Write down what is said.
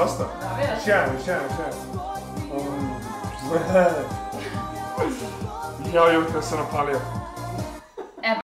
Pasta? Tjena, tjena, tjena. Mm. Jag har gjort en sån här paljett.